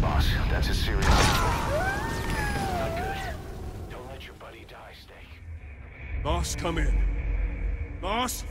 Boss, that's a serious Not good. Don't let your buddy die, Snake. Boss, come in. Boss?